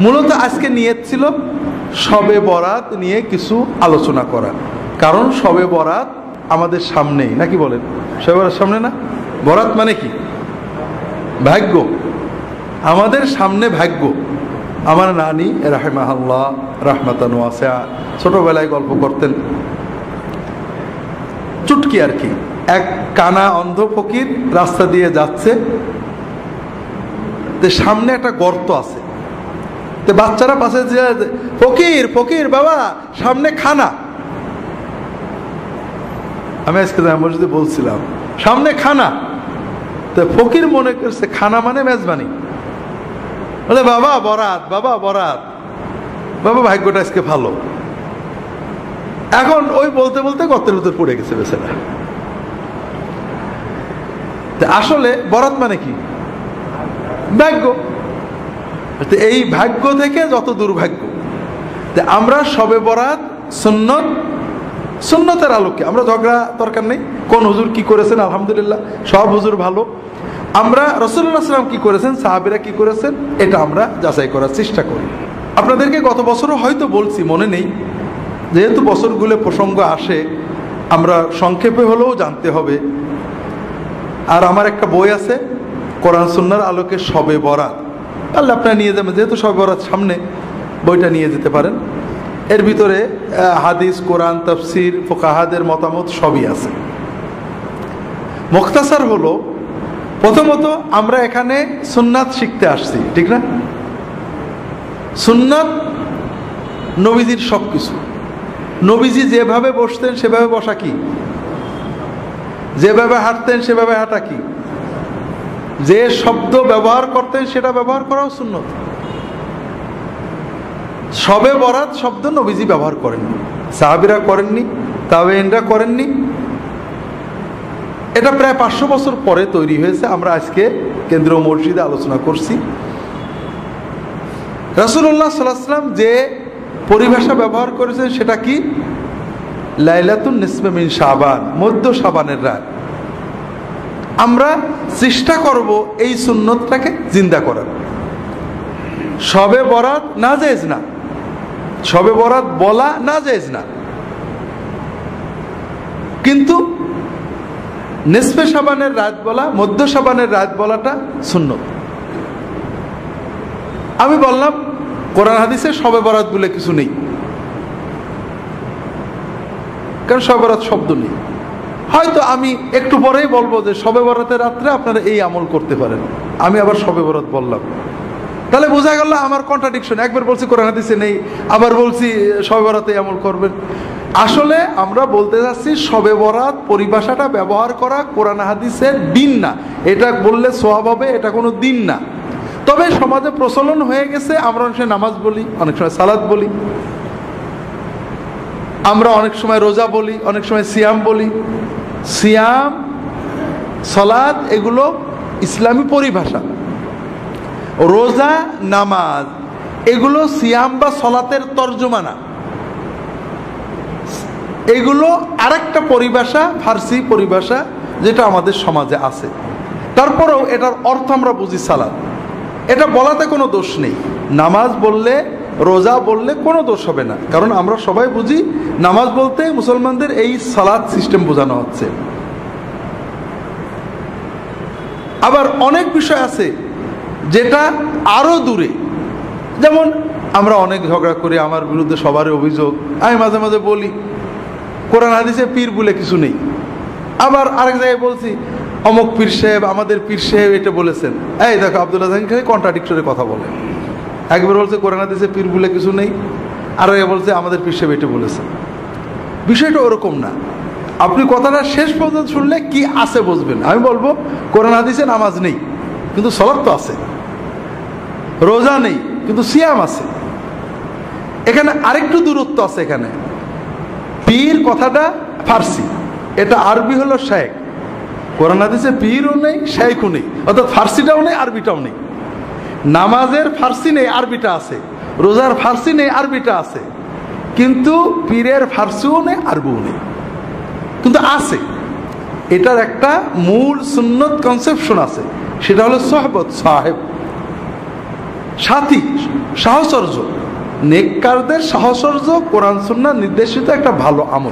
মূলত আজকে নিয়ত ছিল সবে বরাত নিয়ে কিছু আলোচনা করা। কারণ সবে বরাত আমাদের সামনেই নাকি বলেন? সবে বরাত সামনে না? বরাত মানে কি? ভাগ্য। আমাদের সামনে ভাগ্য। আমার নানি, রাহেমাহাল্লাহ, রাহমাতান ওয়াসা ছোটবেলায় গল্প করতেন। চুটকি আর কি। এক কানা অন্ধ ফকির রাস্তা দিয়ে যাচ্ছে। সামনে একটা গর্ত আছে। তো বাচ্চারা পাশে যে, ফকির ফকির বাবা, সামনে খানা। আমি আজকে মসজিদে বলছিলাম, সামনে খানা। তো ফকির মনে করছে, খানা মানে মেজবানি। বলে, বাবা, বরাত বাবা বরাত। বাবা, ভাগ্যটা আজকে ভালো। এখন ওই বলতে বলতে গর্তের ভিতর পড়ে গেছে বেচারা। আসলে বরাত মানে কি? ভাগ্য। এই ভাগ্য থেকে যত দুর্ভাগ্য। আমরা সবে বরাত সুন্নত, সুন্নতের আলোকে। আমরা ঝগড়া দরকার নেই। কোন হুজুর কি করেছেন? আলহামদুলিল্লাহ, সব হুজুর ভালো। আমরা রসুল্লাহ সাল্লাম কি করেছেন? সাহাবিরা কি করেছেন? এটা আমরা যাচাই করার চেষ্টা করি। আপনাদেরকে গত বছরও হয়তো বলছি, মনে নেই। যেহেতু বছরগুলো প্রসঙ্গ আসে, আমরা সংক্ষেপে হলেও জানতে হবে। আর আমার একটা বই আছে, কোরআন সুন্নার আলোকে সবে বরাত। তাহলে আপনারা নিয়ে যাবেন। যেহেতু সবে বরাত সামনে বইটা নিয়ে যেতে পারেন। এর ভিতরে হাদিস, কোরআন, তফসির, ফোকাহাদের মতামত সবই আছে। মুক্তাসার হলো, প্রথমত আমরা এখানে সুন্নাত শিখতে আসছি, ঠিক না? সুন্নাত নবীজির সব কিছু নবীজি যেভাবে বসতেন সেভাবে বসা কি? যেভাবে হাঁটতেন সেভাবে হাঁটা কি? যে শব্দ ব্যবহার করতেন সেটা ব্যবহার করাও সুন্নত। সবে বরাত শব্দ নবীজি ব্যবহার করেননি। সাহাবিরা করেননি তাবেইনরা করেননি। এটা প্রায় পাঁচশো বছর পরে তৈরি হয়েছে, আমরা আজকে কেন্দ্রীয় মসজিদে আলোচনা করছি। রাসুল্লাহ সাল্লাম যে পরিভাষা ব্যবহার করেছেন, সেটা কি? লাইলাতুন নিসমিন সাবান মধ্য সাবানের রাত। আমরা চেষ্টা করব এই সুন্নতটাকে জিন্দা করার। সবে বরাত না যায়জ না। সবে বরাত বলা না যায়জ না। কিন্তু নেসফে সাবানের রাত বলা, মধ্য সাবানের রাত বলাটা সুন্নত। আমি বললাম, কোরআন হাদিসে সবে বরাত বলে কিছু নেই। কারণ সবে বরাত শব্দ নেই। হয়তো আমি একটু পরেই বলব যে সবে বরাতের রাত্রে আপনারা এই আমল করতে পারেন। আমি আবার সবে বরাত বললাম। তাহলে বোঝা গেল আমার কন্ট্রাডিকশন একবার বলছি, কোরআন হাদিসে নেই। আবার বলছি সবে বরাতে আমল করবেন। আসলে আমরা বলতে যাচ্ছি সবে বরাত পরিভাষাটা ব্যবহার করা কোরআন হাদিসের দিন না। এটা বললে সোহাব হবে, এটা কোনো দিন না। তবে সমাজে প্রচলন হয়ে গেছে, আমরা অনেক সময় নামাজ বলি, অনেক সময় সালাদ বলি। আমরা অনেক সময় রোজা বলি, অনেক সময় সিয়াম বলি। সিয়াম সলাদ এগুলো ইসলামী পরিভাষা। রোজা, নামাজ, এগুলো সিয়াম বা সলাতের তর্জমানা। এগুলো আরেকটা পরিভাষা, ফার্সি পরিভাষা, যেটা আমাদের সমাজে আছে। তারপরেও এটার অর্থ আমরা বুঝি সালাদ। এটা বলাতে কোনো দোষ নেই। নামাজ বললে রোজা বললে কোনো দোষ হবে না। কারণ আমরা সবাই বুঝি, নামাজ বলতে মুসলমানদের এই সালাদ সিস্টেম বোঝানো হচ্ছে। আবার অনেক বিষয় আছে যেটা আরও দূরে। যেমন আমরা অনেক ঝগড়া করি, আমার বিরুদ্ধে সবারই অভিযোগ। আমি মাঝে মাঝে বলি, কোরআন হাদিসে পীর বলে কিছু নেই। আবার আরেক জায়গায় বলছি, অমক পীর সাহেব, আমাদের পীর সাহেব এটা বলেছেন। এই দেখো আবদুল্লাহ কন্ট্রাডিক্টরে কথা বলে। একবার বলছে, কোরআন হাদিসে পীর বলে কিছু নেই। আর বলছে, আমাদের পীর সাহেব এটা বলেছেন বিষয়টা ওরকম না। আপনি কথাটা শেষ পর্যন্ত শুনলে কি আছে বুঝবেন। আমি বলব, কোরআন, হাদিসে নামাজ নেই, কিন্তু সলাপ তো আছে। রোজা নেই, কিন্তু সিয়াম আছে। এখানে আরেকটু দূরত্ব আছে এখানে। পীর কথাটা ফার্সি, এটা আরবি হলো শেখ। কোরআন, হাদিসে পীরও নেই, শেখও নেই। অর্থাৎ ফার্সিটাও নেই, আরবিটাও নেই। নামাজের ফার্সি নেই, আরবিটা আছে। রোজার ফার্সি নেই, আরবিটা আছে। কিন্তু পীরের ফার্সিও নেই, আরবিও নেই। কিন্তু আছে। এটার একটা মূল সুন্নত কনসেপশন আছে। সেটা হলো সোহবত সাহেব। সাথী, সাহচর্য। নেককারদের সাহচর্য কোরআন সুন্না নির্দেশিত একটা ভালো আমল।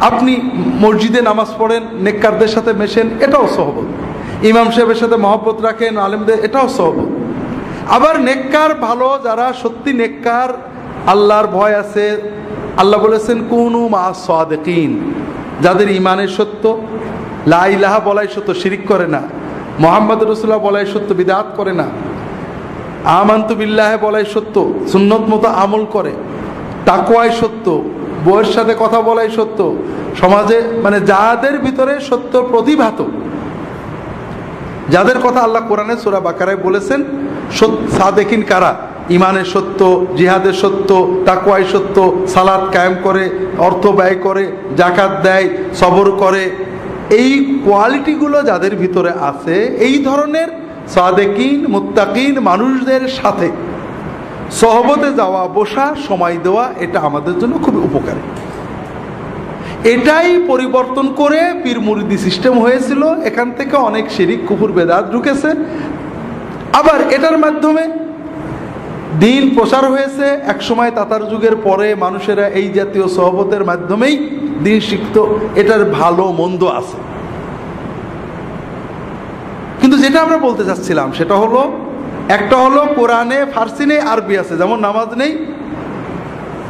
আপনি মসজিদে নামাজ পড়েন, নেককারদের সাথে মেশেন, এটাও সহবত। ইমাম সাহেবের সাথে মহব্বত রাখেন, আলেমদের, এটাও সব আবার নেককার ভালো, যারা সত্যি নেককার, আল্লাহর ভয় আছে, আল্লাহ বলেছেন, কোন মা সাদেকিন। যাদের ইমানের সত্য, লা ইলাহা বলাই সত্য, শিরিক করে না। মোহাম্মদ রসুল্লাহ বলাই সত্য, বিদাত করে না। আমান্তু বিল্লাহে বলাই সত্য, সুন্নত মতো আমল করে। তাকুয়াই সত্য, বউয়ের সাথে কথা বলাই সত্য। সমাজে মানে যাদের ভিতরে সত্য প্রতিভাত যাদের কথা আল্লাহ কোরআনে সোরা বাকারায় বলেছেন সাদেকিন কারা? ইমানের সত্য, জিহাদের সত্য তাকুয়াই সত্য সালাদ কায়েম করে, অর্থ ব্যয় করে জাকাত দেয়, সবর করে, এই কোয়ালিটিগুলো যাদের ভিতরে আছে, এই ধরনের সাদেকিন, মুত্তাকিন মানুষদের সাথে সহবতে যাওয়া, বসা, সময় দেওয়া, এটা আমাদের জন্য খুবই উপকারী। এটাই পরিবর্তন করে পীর মুরিদি সিস্টেম হয়েছিল। এখান থেকে অনেক শিরিক কুকুর বেদাত ঢুকেছে। আবার এটার মাধ্যমে দিন প্রসার হয়েছে। এক সময় তাতার যুগের পরে মানুষেরা এই জাতীয় সহবতের মাধ্যমেই দিন শিখত। এটার ভালো, মন্দ আছে। কিন্তু যেটা আমরা বলতে চাচ্ছিলাম, সেটা হলো, একটা হলো কোরআনে, ফার্সি নেই, আরবি আছে। যেমন নামাজ নেই,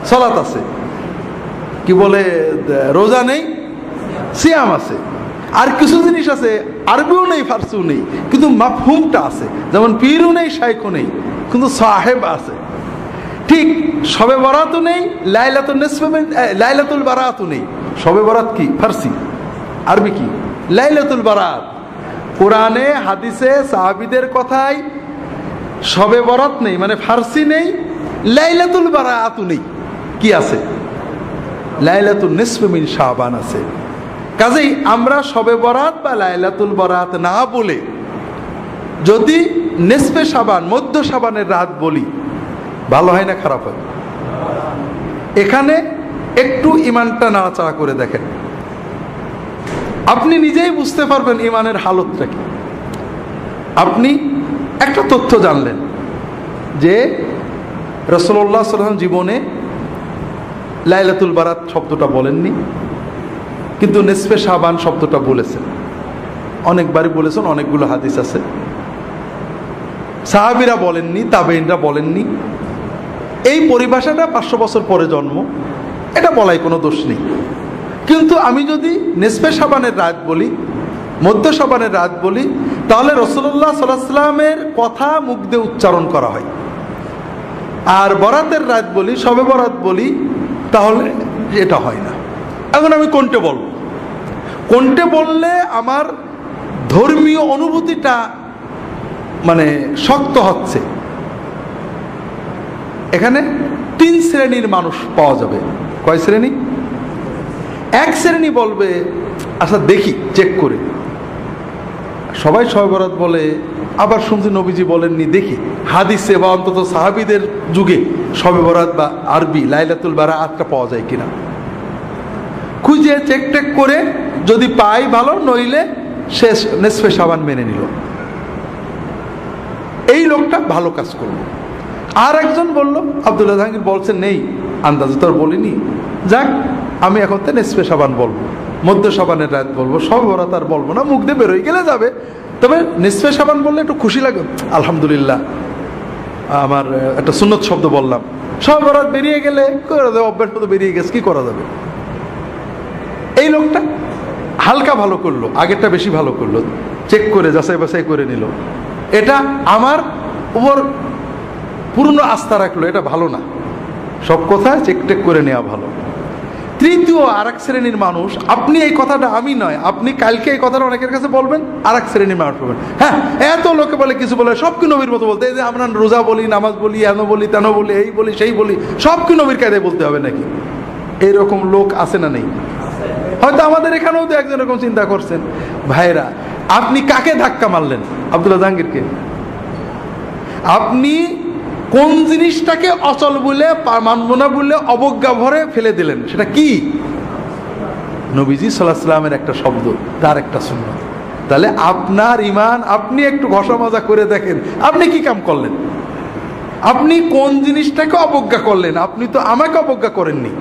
সলাত আছে। কি বলে রোজা নেই, সিয়াম আছে। আর কিছু জিনিস আছে, আরবিও নেই, ফার্সিও নেই, কিন্তু মাফহুমটা আছে। যেমন পীরও নেই, শাইখও নেই, কিন্তু সাহেব আছে। ঠিক সবে বরাতও নেই, লাইলাতুল লাইলাতুল বারাতও নেই। সবে বরাত কি? ফার্সি। আরবি কি? লাইলাতুল বারাত। কোরআনে, হাদিসে, সাহাবিদের কথায় সবে বরাত নেই মানে ফার্সি নেই, লাইলাতুল বারাতও নেই। কি আছে? লাইলাতুল নিসফমিন শাহবান আছে। কাজেই আমরা সবে বরাত বা লাইলাতুল বরাত না বলে যদি নেসফে সাবান মধ্য সাবানের রাত বলি, ভালো হয় না খারাপ হয়? এখানে একটু ইমানটা নাড়াচাড়া করে দেখেন। আপনি নিজেই বুঝতে পারবেন ইমানের হালতটা কি। আপনি একটা তথ্য জানলেন যে রসল্লাহ সাল্লাম জীবনে লাইলাতুল বারাত শব্দটা বলেননি, কিন্তু নেসফে সাবান শব্দটা বলেছেন। অনেকবারই বলেছেন, অনেকগুলো হাদিস আছে। সাহাবিরা বলেননি তাবেইনরা বলেননি। এই পরিভাষাটা পাঁচশো বছর পরে জন্ম, এটা বলাই কোনো দোষ নেই। কিন্তু আমি যদি নেসফে সাবানের রাত বলি, মধ্য সাবানের রাত বলি, তাহলে রসল্লাহ সাল্লামের কথা মুখ দিয়ে উচ্চারণ করা হয়। আর বরাতের রাত বলি, সবে বরাত বলি তাহলে এটা হয় না। এখন আমি কোনটে বলব? কোনটে বললে আমার ধর্মীয় অনুভূতিটা মানে শক্ত হচ্ছে? এখানে তিন শ্রেণির মানুষ পাওয়া যাবে। কয় শ্রেণি? এক শ্রেণি বলবে আচ্ছা দেখি চেক করে। সবাই সহবরাত বলে, আবার শুনছি নবীজি বলেননি, দেখি, হাদিসে বা অন্তত সাহাবিদের যুগে সবে বরাত বা আরবি লাইলাতুল বারা আটটা পাওয়া যায় কিনা? খুঁজে চেক টেক করে, যদি পাই ভালো, নইলে শেষ, নেসফে সাবান মেনে নিল। এই লোকটা ভালো কাজ করল। আর একজন বলল, আবদুল্লাহ জাহাঙ্গীর বলছেন, নেই, আন্দাজে তো আর বলিনি। যাক, আমি এখন তো নেসফে সাবান বলব। মধ্য সাবানের রাত বলব সব বরাত আর বলব না, মুখ দিয়ে বেরোয় গেলে যাবে। তবে নিসফে সাবান বললে একটু খুশি লাগে। আলহামদুলিল্লাহ। আমার একটা সুন্নত শব্দ বললাম। সব বরাত বেরিয়ে গেলে অভ্যাস মতো বেরিয়ে গেছে, কি করা যাবে? এই লোকটা হালকা ভালো করল, আগেরটা বেশি ভালো করল, চেক করে, যাচাই বাছাই করে নিল। এটা আমার উপর পূর্ণ আস্থা রাখল, এটা ভালো না। সব কথা চেক টেক করে নেওয়া ভালো। তৃতীয় আর এক শ্রেণির মানুষ, আপনি এই কথাটা আমি নয়, আপনি কালকে এই কথাটা অনেকের কাছে বলবেন আর এক শ্রেণির মানুষ হ্যাঁ এত লোকে বলে, কিছু বলে সব কি নবীর মতো বলতে এই যে আমরা রোজা বলি, নামাজ বলি, এন বলি, তেন বলি, এই বলি, সেই বলি সব কি নবীর কায়দায় বলতে হবে নাকি? এরকম লোক আছে না নেই? হয়তো আমাদের এখানেও তো একজন এরকম চিন্তা করছেন। ভাইরা আপনি কাকে ধাক্কা মারলেন? আবদুল্লাহ জাহাঙ্গীরকে। আপনি কোন জিনিসটাকে অচল বলে মানব না বলে, অবজ্ঞা ভরে ফেলে দিলেন? সেটা কি? নবীজি সাল্লাহ সাল্লামের একটা শব্দ, তার একটা শূন্য তাহলে আপনার ইমান আপনি একটু ঘষা মাজা করে দেখেন, আপনি কি কাম করলেন? আপনি কোন জিনিসটাকে অবজ্ঞা করলেন? আপনি তো আমাকে অবজ্ঞা করেননি।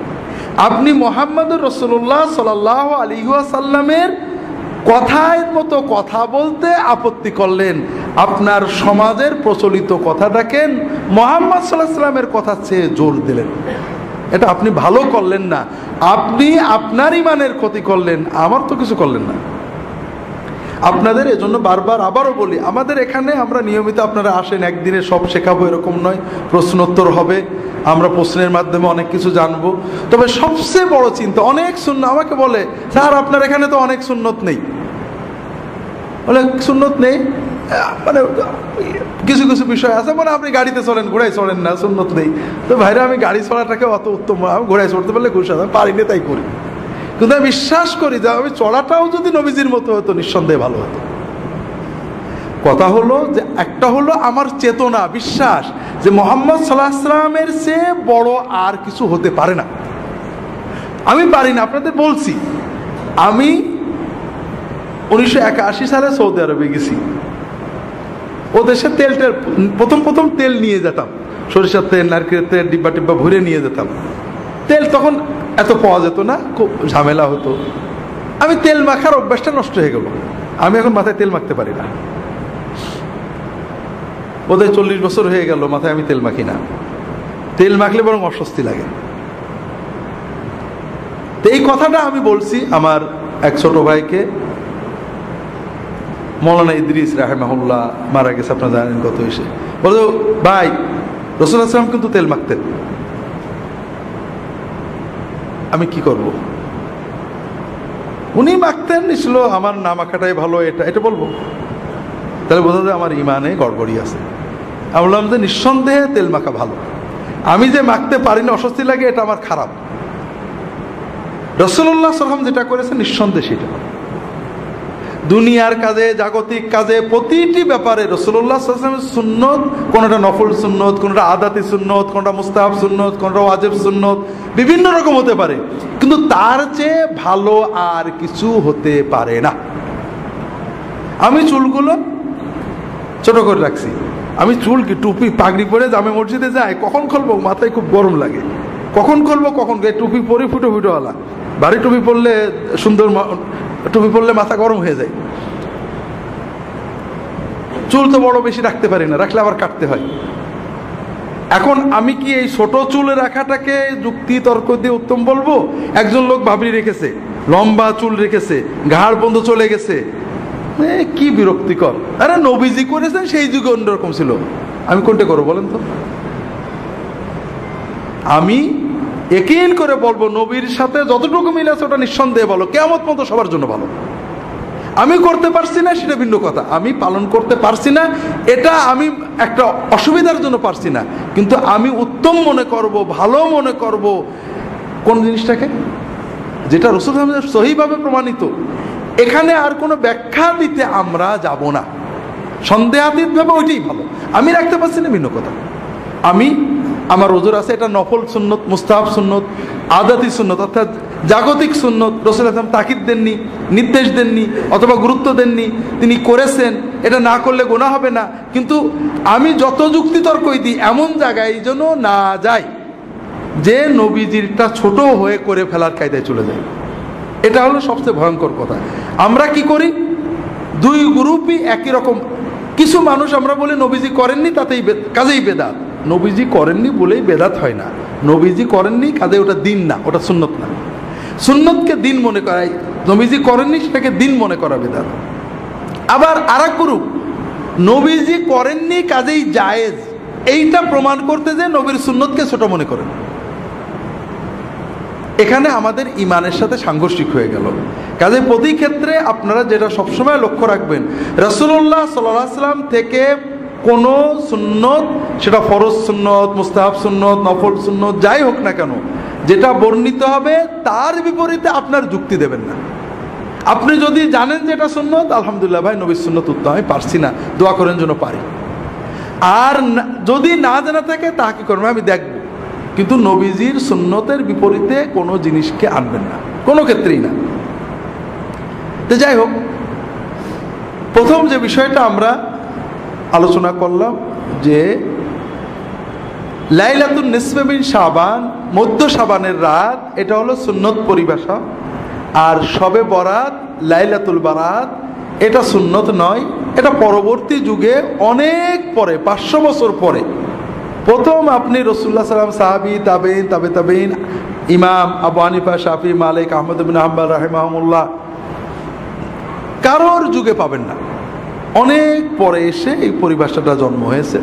আপনি মোহাম্মদ রসুল্লাহ সাল আলিহাসাল্লামের কথার মতো কথা বলতে আপত্তি করলেন। আপনার সমাজের প্রচলিত কথা দেখেন, মোহাম্মদ সাল্লাহ সাল্লামের কথা চেয়ে জোর দিলেন। এটা আপনি ভালো করলেন না। আপনি আপনার ইমানের ক্ষতি করলেন, আমার তো কিছু করলেন না। আপনাদের এজন্য বারবার আবারও বলি, আমাদের এখানে আমরা নিয়মিত আপনারা আসেন, একদিনে সব শেখাবো এরকম নয়, প্রশ্নোত্তর হবে, আমরা প্রশ্নের মাধ্যমে অনেক কিছু জানব। তবে সবচেয়ে বড় চিন্তা, অনেক শূন্য আমাকে বলে, স্যার, আপনার এখানে তো অনেক সুন্নত নেই। অনেক সুন্নত নেই? মানে কিছু কিছু বিষয় আছে মানে আপনি গাড়িতে চলেন ঘোড়ায় চলেন না, সুন্নত নেই। তো ভাইরা, আমি গাড়ি চলাটাকে অত উত্তম, আমি ঘোড়ায় চড়তে পারলে খুশি আমি তাই করি। কিন্তু আমি বিশ্বাস করি যে আমি চড়াটাও যদি নবীজির মতো হতো, নিঃসন্দেহে ভালো হতো। কথা হলো যে একটা হলো আমার চেতনা, বিশ্বাস যে মোহাম্মদ সাল্লাহামের সে বড় আর কিছু হতে পারে না। আমি পারি না, আপনাদের বলছি। আমি উনিশশো একাশি সালে সৌদি আরবে গেছি। ও দেশে তেল টেল প্রথম প্রথম তেল নিয়ে যেতাম। সরিষার তেল, নারকেলের তেল ডিব্বা টিব্বা ভরে নিয়ে যেতাম। তেল তখন এত পাওয়া যেত না, খুব ঝামেলা হতো। আমি তেল মাখার অভ্যাসটা নষ্ট হয়ে গেল। আমি এখন মাথায় তেল মাখতে পারি না। ওদের চল্লিশ বছর হয়ে গেল মাথায় আমি তেল মাখি না। তেল মাখলে বরং অস্বস্তি লাগে। তো এই কথাটা আমি বলছি আমার এক ছোট ভাইকে। মৌলানা ইদ্রিস রাহেমাহুল্লাহ মারা গেছে, আপনারা জানেন কত এসে। বলো, ভাই রসুল আসলাম কিন্তু তেল মাখতেন। আমি কি করব? উনি মাখতেন ছিল আমার নাম মাখাটাই ভালো, এটা এটা বলব। তাহলে বোঝা যায় আমার ইমানে গড়বড়ি আছে। আমি বললাম যে নিঃসন্দেহে তেল মাখা ভালো। আমি যে মাখতে পারি না, অস্বস্তি লাগে, এটা আমার খারাপ। রসুল্লাহ সাল্লাম যেটা করেছে নিঃসন্দেহে সেটা। দুনিয়ার কাজে, জাগতিক কাজে, প্রতিটি ব্যাপারে রসুল্লাহ সুন্নত, কোনটা নফল সুন্নত, কোনটা আদাতি সুন্নত, কোনটা মুস্তাহাব সুন্নত, কোনটা ওয়াজেব সুন্নত, বিভিন্ন রকম হতে পারে। কিন্তু তার চেয়ে ভালো আর কিছু হতে পারে না। আমি চুলগুলো ছোট করে রাখছি। আমি চুল কি টুপি পাগড়ি পরে জামে মসজিদে যাই কখন খুলবো? মাথায় খুব গরম লাগে। কখন খুলবো কখন? টুপি পরে, ফুটো ফুটোওয়ালা। ভারী টুপি পরলে সুন্দর টুপি পরলে মাথা গরম হয়ে যায়। চুল তো বড় বেশি রাখতে পারি না, রাখলে আবার কাটতে হয়। এখন আমি কি এই ছোট চুল রাখাটাকে যুক্তি, তর্ক দিয়ে উত্তম বলব? একজন লোক ভাবরি রেখেছে, লম্বা চুল রেখেছে, ঘাড় বন্ধ চলে গেছে। কি বিরক্তিকর। আরে নবীজি করেছেন, সেই যুগে অন্যরকম ছিল। আমি কোনটা করব বলেন তো? আমি একিন করে বলব, নবীর সাথে যতটুকু মিল আছে ওটা নিঃসন্দেহে বলো কেমন মতো সবার জন্য ভালো। আমি করতে পারছি না, সেটা ভিন্ন কথা। আমি পালন করতে পারছি না, এটা আমি একটা অসুবিধার জন্য পারছি না। কিন্তু আমি উত্তম মনে করব, ভালো মনে করব। কোন জিনিসটাকে? যেটা রসুল সহিভাবে প্রমাণিত। এখানে আর কোনো ব্যাখ্যা দিতে আমরা যাব না। সন্দেহাতীত ভাবে ওইটাই ভালো। আমি রাখতে পারছি না, ভিন্ন কথা। আমি আমার ওজোর আছে, এটা নফল সুন্নত, মুস্তাহাব সুন্নত, আদাতি সুন্নত, অর্থাৎ জাগতিক সুন্নত। রসুল আসলাম তাকিদ দেননি, নির্দেশ দেননি, অথবা গুরুত্ব দেননি। তিনি করেছেন, এটা না করলে গোনা হবে না। কিন্তু আমি যত যুক্তি তর্কই দিই এমন জায়গায় যেন না যাই, যে নবীজিরটা ছোট হয়ে করে ফেলার কায়দায় চলে যায়। এটা হলো সবচেয়ে ভয়ঙ্কর কথা। আমরা কি করি? দুই গ্রুপই একই রকম। কিছু মানুষ আমরা বলি, নবীজি করেননি, তাতেই কাজেই বেদাত। নবীজি করেননি বলেই বেদাত হয় না। নবীজি করেননি কাজে ওটা দিন না, ওটা সুন্নত না। সুন্নতকে দিন মনে করাই নবীজি করেননি সেটাকে দিন মনে করা বেদাত। আবার আর এক গ্রুপ নবীজি করেননি কাজেই জায়েজ। এইটা প্রমাণ করতে যে নবীর সুন্নতকে ছোট মনে করেন। এখানে আমাদের ইমানের সাথে সাংঘর্ষিক হয়ে গেল। কাজে প্রতি ক্ষেত্রে আপনারা যেটা সবসময় লক্ষ্য রাখবেন রসুল্লাহ সাল্লাম থেকে কোন সুন্নত, সেটা ফরজ সুন্নত, মুস্তাহাব সুন্নত, নফল সুন্নত, যাই হোক না কেন, যেটা বর্ণিত হবে, তার বিপরীতে আপনার যুক্তি দেবেন না। আপনি যদি জানেন যে এটা সুন্নত, আলহামদুলিল্লাহ ভাই, নবীর সুন্নত উত্তম, আমি পারছি না, দোয়া করেন জন্য পারি। আর যদি না জানা থাকে, তা কি করবেন? আমি দেখব। কিন্তু নবীজির সুন্নতের বিপরীতে কোনো জিনিসকে আনবেন না, কোনো ক্ষেত্রেই না। তো যাই হোক, প্রথম যে বিষয়টা আমরা আলোচনা করলাম যে লাইলাতুল নিসবেবিন সাবান মধ্য সাবানের রাত, এটা হলো সুন্নত পরিভাষা। আর সবে বরাত, লাইলাতুল বারাত, এটা সুন্নত নয়, এটা পরবর্তী যুগে অনেক পরে, পাঁচশো বছর পরে। প্রথম আপনি রসুল্লাহ সাল্লাম সাহাবি তাবেইন তাবে তাবেইন ইমাম আবু হানিফা, শাফি, মালিক, আহমদ বিন রাহিমাহমুল্লাহ। কারোর যুগে পাবেন না। অনেক পরে এসে এই পরিভাষাটা জন্ম হয়েছে।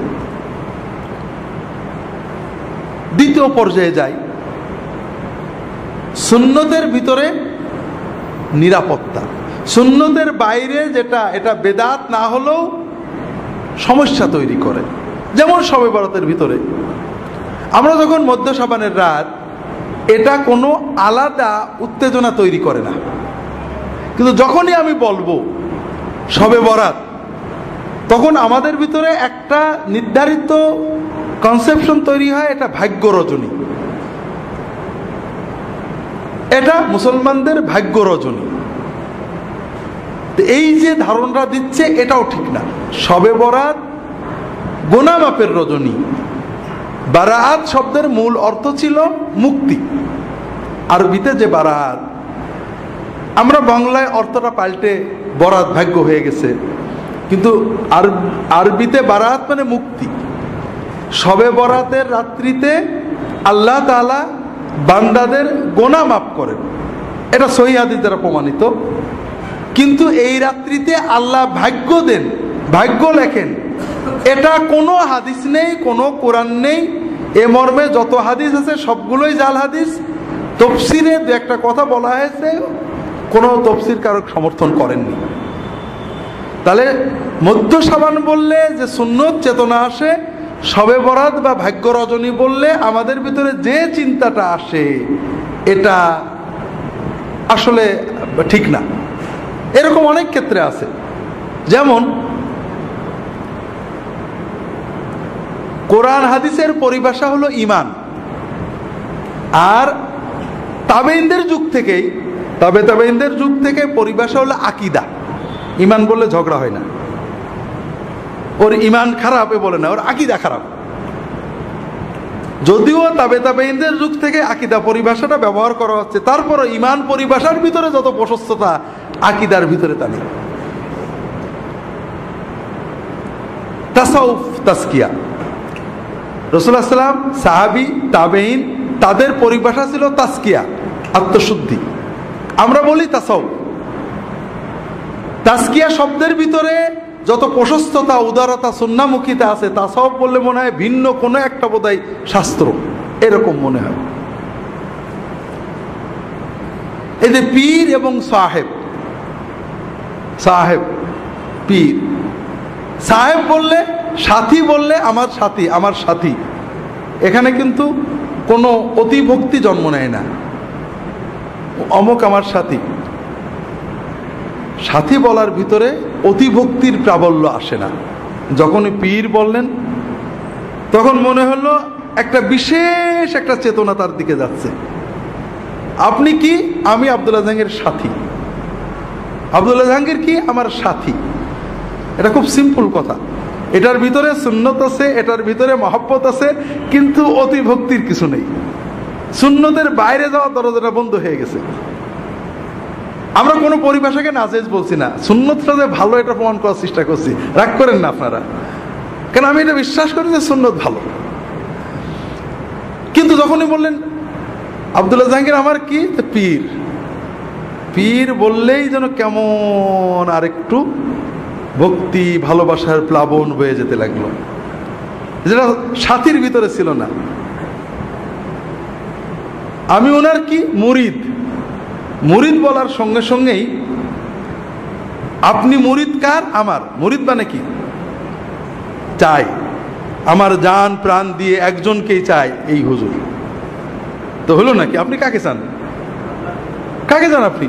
দ্বিতীয় পর্যায়ে যাই। সুন্নতের ভিতরে নিরাপত্তা। সুন্নতের বাইরে যেটা, এটা বেদাত না হলেও সমস্যা তৈরি করে। যেমন সবে বরাতের ভিতরে। আমরা যখন মধ্য সাবানের রাত, এটা কোনো আলাদা উত্তেজনা তৈরি করে না। কিন্তু যখনই আমি বলব সবে বরাত তখন আমাদের ভিতরে একটা নির্ধারিত কনসেপশন তৈরি হয়, এটা ভাগ্য রজনী এটা মুসলমানদের ভাগ্য রজনী এই যে ধারণা দিচ্ছে, এটাও ঠিক না। সবে বরাত গোনামাপের রজনী। বারাত শব্দের মূল অর্থ ছিল মুক্তি। আরবিতে যে বারাত, আমরা বাংলায় অর্থটা পাল্টে বরাত ভাগ্য হয়ে গেছে। কিন্তু আরবিতে বারাত মানে মুক্তি। সবে বরাতের রাত্রিতে আল্লাহ তালা বান্দাদের গোনা মাফ করেন। এটা সহিহাদিস দ্বারা প্রমাণিত। কিন্তু এই রাত্রিতে আল্লাহ ভাগ্য দেন, ভাগ্য লেখেন। এটা কোনো হাদিস নেই, কোনো কোরআন নেই। এ মর্মে যত হাদিস আছে সবগুলোই জাল হাদিস। তফসিরে দু একটা কথা বলা হয়েছে, কোনো তফসির কারক সমর্থন করেননি। তাহলে মধ্য সাবান বললে যে সুন্নত চেতনা আসে, সবে বরাত বা ভাগ্য রজনী বললে আমাদের ভিতরে যে চিন্তাটা আসে, এটা আসলে ঠিক না। এরকম অনেক ক্ষেত্রে আছে। যেমন, কোরআন হাদিসের পরিভাষা হলো ইমান আর তাবেইনদের যুগ থেকেই, তবে তাবেইনদের যুগ থেকে পরিভাষা হলো আকিদা। ইমান বললে ঝগড়া হয় না। ওর ইমান খারাপ, এ বলে না, ওর আকিদা খারাপ। যদিও তাবে তাবেইনদের যুগ থেকে আকিদা পরিভাষাটা ব্যবহার করা হচ্ছে, তারপরও ইমান পরিভাষার ভিতরে যত প্রশস্ততা, আকিদার ভিতরে তা নেই। তাসাউফ, তাস্কিয়া। রসুল্লাহ সাল্লাম সাহাবি, তাবেইন, তাদের পরিভাষা ছিল তাস্কিয়া, আত্মশুদ্ধি। আমরা বলি তাসাউ তাস্কিয়া শব্দের ভিতরে যত প্রশস্ততা, উদারতা সন্ন্যামুখিতা আছে, তা সব বললে মনে হয় ভিন্ন কোনো একটা বোধহয় শাস্ত্র। এরকম মনে হয়। যে পীর এবং সাহেব সাহেব, পীর। সাহেব বললে সাথী বললে আমার সাথী আমার সাথী। এখানে কিন্তু কোনো অতিভক্তি জন্ম নেয় না। অমুক আমার সাথী। সাথী বলার ভিতরে অতিভক্তির প্রাবল্য আসে না। যখনই পীর বললেন, তখন মনে হলো একটা বিশেষ একটা চেতনা তার দিকে যাচ্ছে। আপনি কি? আমি আবদুল্লাহ জাহাঙ্গীর সাথী। আবদুল্লাহ জাহাঙ্গীর কি? আমার সাথী। এটা খুব সিম্পল কথা। এটার ভিতরে সুন্নত আছে, এটার ভিতরে মহব্বত আছে, কিন্তু অতিভক্তির কিছু নেই। সুন্নতের বাইরে যাওয়ার দরজাটা বন্ধ হয়ে গেছে। আমরা কোনো পরিভাষাকে নাজেজ বলছি না। সুন্নতটা যে ভালো, এটা প্রমাণ করার চেষ্টা করছি। রাগ করেন না আপনারা। কেন, আমি এটা বিশ্বাস করি যে সুন্নত ভালো। কিন্তু যখনই বললেন আবদুল্লাহ জাহাঙ্গীর আমার কি? পীর। পীর বললেই যেন কেমন আর একটু ভক্তি, ভালোবাসার প্লাবন হয়ে যেতে লাগল। যেটা সাথীর ভিতরে ছিল না। আমি ওনার কি? মুরিদ। মুরিদ বলার সঙ্গে সঙ্গেই, আপনি মুরিদ কার? আমার। মুরিদ মানে কি? চাই। আমার যান প্রাণ দিয়ে একজনকেই চাই এই হুজুর। তো হলো নাকি? আপনি কাকে চান? কাকে চান আপনি?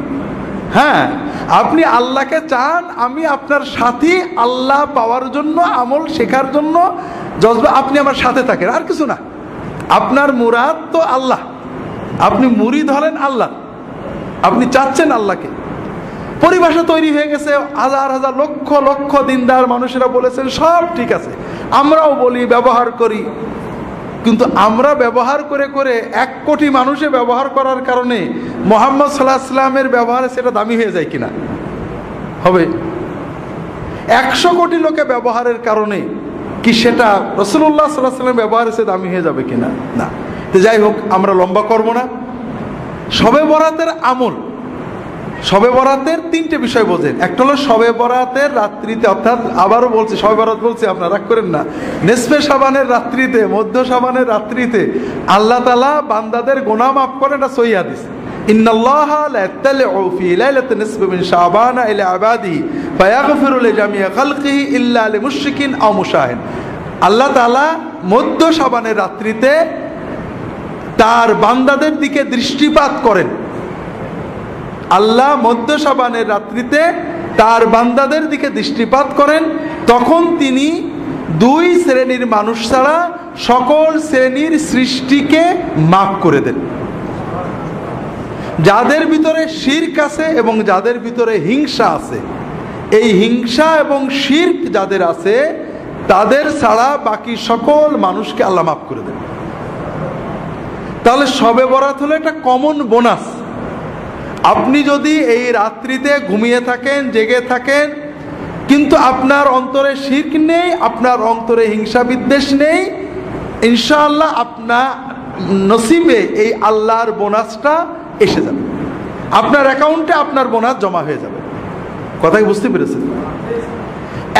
হ্যাঁ আপনি আল্লাহকে চান, আমি আপনার সাথী, আল্লাহ পাওয়ার জন্য, আমল শেখার জন্য জজবা আপনি আমার সাথে থাকেন, আর কিছু না। আপনার মুরাদ তো আল্লাহ। আপনি মুরিদ হলেন আল্লাহ। আপনি চাচ্ছেন আল্লাহকে। পরিভাষা তৈরি হয়ে গেছে, হাজার হাজার লক্ষ লক্ষ দিনদার মানুষেরা বলেছেন, সব ঠিক আছে। আমরাও বলি, ব্যবহার করি। কিন্তু আমরা ব্যবহার করে করে এক কোটি মানুষে ব্যবহার করার কারণে মোহাম্মদ সাল্লাহ আসলামের ব্যবহারে সেটা দামি হয়ে যায় কিনা? হবে। একশো কোটি লোকে ব্যবহারের কারণে কি সেটা রসুল্লাহ সাল্লাহ সাল্লাম ব্যবহারে সে দামি হয়ে যাবে কিনা? না। যাই হোক, আমরা লম্বা করব না। সবে বরাতের আমল। সবে বরাতের তিনটে বিষয় বোঝেন। একটা হলো সবে বরাতের রাত্রিতে, অর্থাৎ আবারও বলছি সবে বরাত বলছি, আপনারা রাগ করেন না। নেসফে সাবানের রাত্রিতে, মধ্য সাবানের রাত্রিতে আল্লাহ তালা বান্দাদের গোনা মাফ করে এটা সইয়াদিস আল্লাহ তালা মধ্য সাবানের রাত্রিতে তার বান্দাদের দিকে দৃষ্টিপাত করেন। আল্লাহ মধ্য সাবানের রাত্রিতে তার বান্দাদের দিকে দৃষ্টিপাত করেন। তখন তিনি দুই শ্রেণির মানুষ ছাড়া সকল শ্রেণির সৃষ্টিকে মাফ করে দেন। যাদের ভিতরে শির্ক আছে এবং যাদের ভিতরে হিংসা আছে, এই হিংসা এবং শির্ক যাদের আছে, তাদের ছাড়া বাকি সকল মানুষকে আল্লাহ মাফ করে দেন। তাহলে সবে বরাত হলো একটা কমন বোনাস আপনি যদি এই রাত্রিতে ঘুমিয়ে থাকেন, জেগে থাকেন, কিন্তু আপনার অন্তরে শির্ক নেই, আপনার অন্তরে হিংসা বিদ্বেষ নেই, ইনশাআল্লাহ আপনার নসিবে এই আল্লাহর বোনাসটা এসে যাবে। আপনার অ্যাকাউন্টে আপনার বোনাস জমা হয়ে যাবে। কথাই বুঝতে পেরেছেন?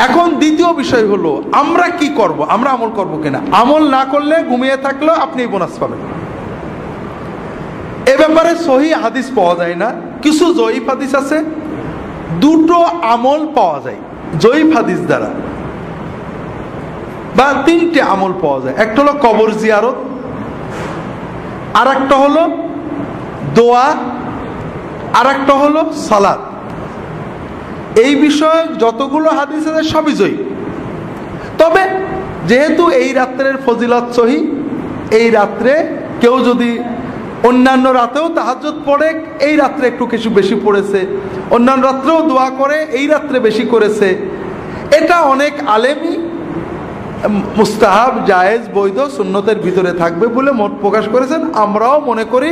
এখন দ্বিতীয় বিষয় হলো, আমরা কি করব? আমরা আমল করব কিনা? আমল না করলে ঘুমিয়ে থাকলেও আপনি বোনাস পাবেন। এ ব্যাপারে সহি হাদিস পাওয়া যায় না। কিছু জয়ীফ হাদিস আছে, দুটো আমল পাওয়া যায়, জয়ীফ হাদিস দ্বারা। বা তিনটে আমল পাওয়া যায়, একটা হলো কবর জিয়ারত আর একটা হলো দোয়া আর একটা হলো সালাদ এই বিষয়ে যতগুলো হাদিস আছে সবই জয়ী তবে যেহেতু এই রাত্রের ফজিলত সহি, এই রাত্রে কেউ যদি অন্যান্য রাতেও তাহাজত পড়ে, এই রাত্রে একটু কিছু বেশি পড়েছে। অন্যান্য রাত্রেও দোয়া করে, এই রাত্রে বেশি করেছে। এটা অনেক আলেমই মুস্তাহাব, জায়েজ, বৈধ সুন্নতের ভিতরে থাকবে বলে মত প্রকাশ করেছেন। আমরাও মনে করি,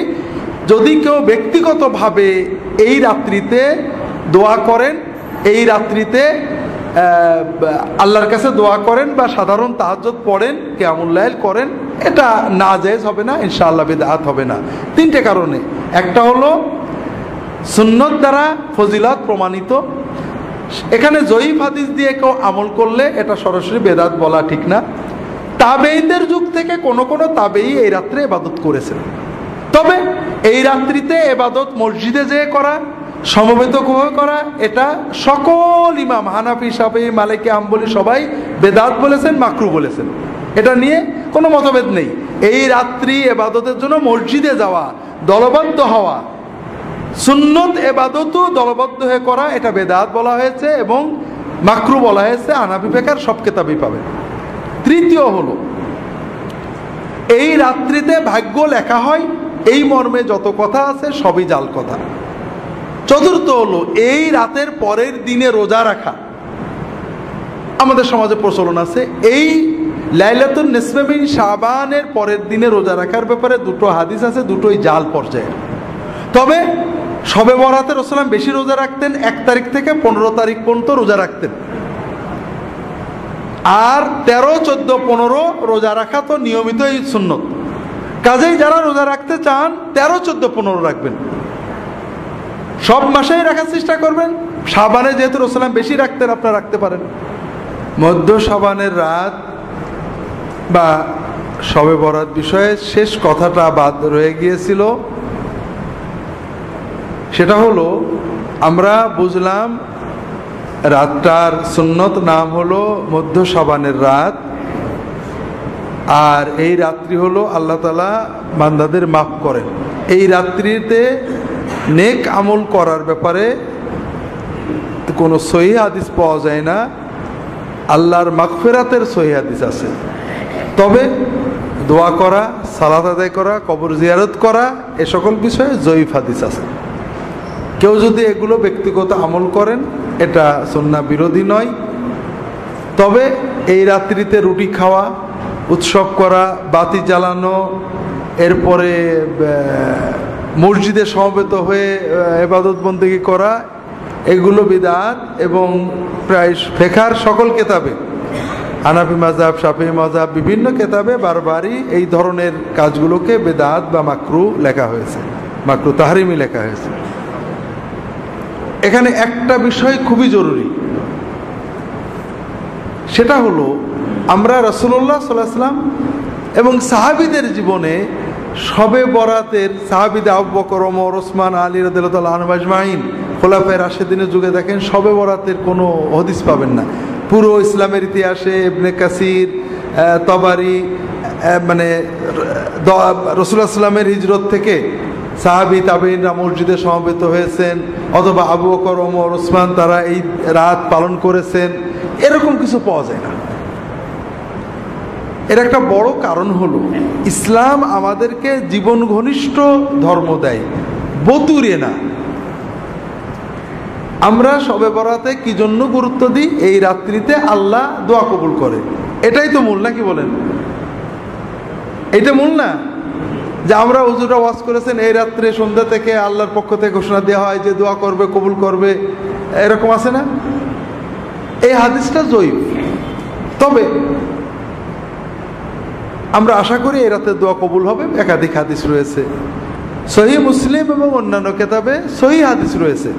যদি কেউ ব্যক্তিগতভাবে এই রাত্রিতে দোয়া করেন, এই রাত্রিতে আল্লাহর কাছে দোয়া করেন বা সাধারণ তাহাজত পড়েন কেমুল্লাইল করেন এটা না জায়েজ হবে না, ইনশাআল্লাহ বেদাত হবে না। তিনটে কারণে। একটা হলো, সুন্নত দ্বারা ফজিলত প্রমাণিত। এখানে জয়ীফ হাদিস দিয়ে কেউ আমল করলে এটা সরাসরি বেদাত বলা ঠিক না। তাবেইদের যুগ থেকে কোনো কোনো তাবেই এই রাত্রে এবাদত করেছেন। তবে এই রাত্রিতে এবাদত মসজিদে যেয়ে করা, সমবেত করা, এটা সকল ইমাম হানাফি সাফি মালিকে আম্বলি সবাই বেদাত বলেছেন, মাকরু বলেছেন। এটা নিয়ে কোনো মতভেদ নেই। এই রাত্রি এবাদতের জন্য মসজিদে যাওয়া, দলবদ্ধ হওয়া, সুন্নত এবাদতও দলবদ্ধ হয়ে করা, এটা বেদাত বলা হয়েছে এবং মাকরু বলা হয়েছে আনাবি বেকার সব কেতাবই পাবে তৃতীয় হলো, এই রাত্রিতে ভাগ্য লেখা হয়, এই মর্মে যত কথা আছে সবই জাল কথা। চতুর্থ হলো, এই রাতের পরের দিনে রোজা রাখা। আমাদের সমাজে প্রচলন আছে, এই লাইলাতুল নিসমেমিন শাবানের পরের দিনে রোজা রাখার ব্যাপারে দুটো হাদিস আছে, দুটোই জাল পর্যায়ের। তবে সবে বরাতে রসলাম বেশি রোজা রাখতেন, এক তারিখ থেকে পনেরো তারিখ পর্যন্ত রোজা রাখতেন। আর তেরো, চোদ্দ, পনেরো রোজা রাখা তো নিয়মিতই সুন্নত। কাজেই যারা রোজা রাখতে চান, তেরো, চোদ্দ, পনেরো রাখবেন। সব মাসেই রাখার চেষ্টা করবেন। সাবানে যেহেতু রসলাম বেশি রাখতেন, আপনারা রাখতে পারেন। মধ্য সাবানের রাত বা সবে বরাত বিষয়ে শেষ কথাটা বাদ রয়ে গিয়েছিল। সেটা হলো, আমরা বুঝলাম রাতটার সুন্নত নাম হলো মধ্য সাবানের রাত, আর এই রাত্রি হলো আল্লাহ তালা বান্দাদের মাফ করেন। এই রাত্রিতে নেক আমল করার ব্যাপারে কোনো সহি হাদিস পাওয়া যায় না। আল্লাহর মাগফেরাতের সহি হাদিস আছে। তবে দোয়া করা, সালাত আদায় করা, কবর জিয়ারত করা, এ সকল বিষয়ে জয়ীফ হাদিস আছে। কেউ যদি এগুলো ব্যক্তিগত আমল করেন, এটা সন্না বিরোধী নয়। তবে এই রাত্রিতে রুটি খাওয়া, উৎসব করা, বাতি জ্বালানো, এরপরে মসজিদে সমবেত হয়ে এবাদত বন্দিগি করা, এগুলো বিদাত এবং প্রায় ফেখার সকল কেতাবে আনাফি মাজাব সাফি মাজাব বিভিন্ন কেতাবে বারবারই এই ধরনের কাজগুলোকে বেদাত বা মাকরু লেখা হয়েছে। মাকরু তাহারিমি লেখা হয়েছে। এখানে একটা বিষয় খুবই জরুরি। সেটা হলো, আমরা রসুল্লাহ সাল্লাম এবং সাহাবিদের জীবনে সবে বরাতের সাহাবিদে আব্বকর ওমর, ওসমান, আলী রদুল্লাহ আনবাজমাইন খোলাফের রাশেদিনের যুগে দেখেন সবে বরাতের কোনো হদিস পাবেন না। পুরো ইসলামের ইতিহাসে ইবনে কাসির তবারি মানে রসুল্লাহ সাল্লামের হিজরত থেকে সাহাবি তাবিনরা মসজিদে সমবেত হয়েছেন, অথবা আবু বকর, ওমর, ওসমান তারা এই রাত পালন করেছেন। এরকম কিছু পাওয়া যায় না। এর একটা বড় কারণ হলো, ইসলাম আমাদেরকে জীবন ঘনিষ্ঠ ধর্ম দেয়, বতুরে না। আমরা সবে বরাতে কি জন্য গুরুত্ব দিই? এই রাত্রিতে আল্লাহ দোয়া কবুল করে। এটাই তো মূল, নাকি বলেন? এটা মূল না? যে আমরা হুজুরা ওয়াজ করেছেন, এই রাত্রে সন্ধ্যা থেকে আল্লাহর পক্ষ থেকে ঘোষণা দেওয়া হয় যে দোয়া করবে, কবুল করবে, এরকম আছে না? এই হাদিসটা জৈব তবে আমরা আশা করি এই রাতে দোয়া কবুল হবে। একাধিক হাদিস রয়েছে। সহি মুসলিম এবং অন্যান্য কেতাবে সহি হাদিস রয়েছে।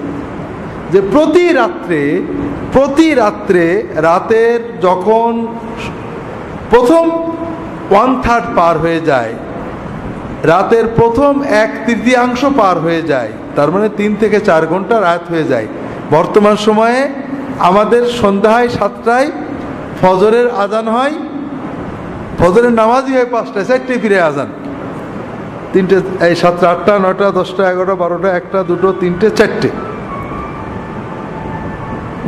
যে প্রতি রাত্রে প্রতি রাত্রে রাতের যখন প্রথম ওয়ান থার্ড পার হয়ে যায়, রাতের প্রথম এক তৃতীয়াংশ পার হয়ে যায়, তার মানে তিন থেকে চার ঘণ্টা রাত হয়ে যায়। বর্তমান সময়ে আমাদের সন্ধ্যায় সাতটায় ফজরের আজান হয়, ফজরের নামাজই হয় পাঁচটায়, চারটে ফিরে আজান। তিনটে, এই সাতটা আটটা, নয়টা, দশটা, এগারোটা, বারোটা, একটা, দুটো, তিনটে, চারটে।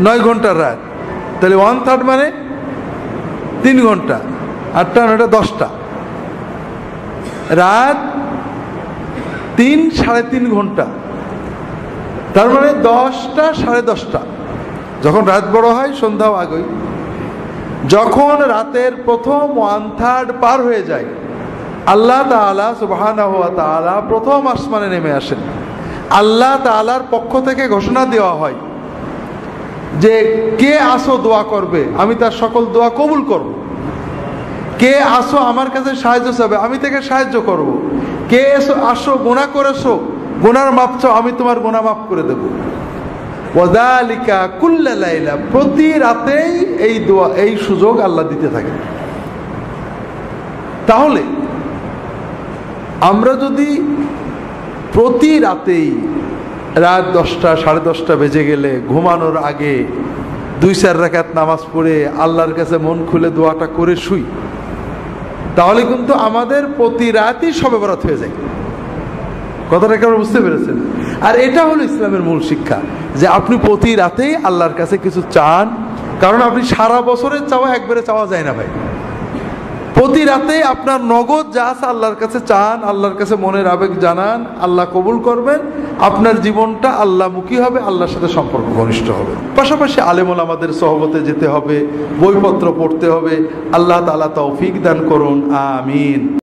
নয় ঘণ্টার রাত। তাহলে ওয়ান থার্ড মানে তিন ঘণ্টা আটটা নয়টা দশটা। রাত তিন, সাড়ে তিন ঘণ্টা। তার মানে দশটা, সাড়ে দশটা। যখন রাত বড় হয়, সন্ধ্যাও আগই। যখন রাতের প্রথম ওয়ান থার্ড পার হয়ে যায়, আল্লাহ তালা সুবাহানা হওয়া তালা প্রথম আসমানে নেমে আসেন। আল্লাহ তালার পক্ষ থেকে ঘোষণা দেওয়া হয় যে কে আসো দোয়া করবে, আমি তার সকল দোয়া কবুল করব। কে আসো আমার কাছে সাহায্য চাবে আমি তাকে সাহায্য করব। কে এসো, আসো গোনা করেছ গোনার মাপ চাও, আমি তোমার গোনা মাফ করে দেব ওদালিকা কুল্লাইলা প্রতি রাতেই এই দোয়া, এই সুযোগ আল্লাহ দিতে থাকে তাহলে, আমরা যদি প্রতি রাতেই রাত দশটা, সাড়ে দশটা বেজে গেলে ঘুমানোর আগে দুই, চার রেখাত নামাজ পড়ে আল্লাহর কাছে মন খুলে দোয়াটা করে শুই। তাহলে কিন্তু আমাদের প্রতি রাতই সবে বরাত হয়ে যায়। কথাটা কেমন বুঝতে পেরেছেন? আর এটা হলো ইসলামের মূল শিক্ষা, যে আপনি প্রতি রাতেই আল্লাহর কাছে কিছু চান, কারণ আপনি সারা বছরের চাওয়া একবারে চাওয়া যায় না ভাই। প্রতি রাতে আপনার নগদ যা আছে আল্লাহর কাছে চান, আল্লাহর কাছে মনের আবেগ জানান, আল্লাহ কবুল করবেন। আপনার জীবনটা আল্লাহমুখী হবে, আল্লাহর সাথে সম্পর্ক ঘনিষ্ঠ হবে। পাশাপাশি আলেমল আমাদের সহবতে যেতে হবে, বইপত্র পড়তে হবে। আল্লাহ তালা তৌফিক দান করুন, আমিন।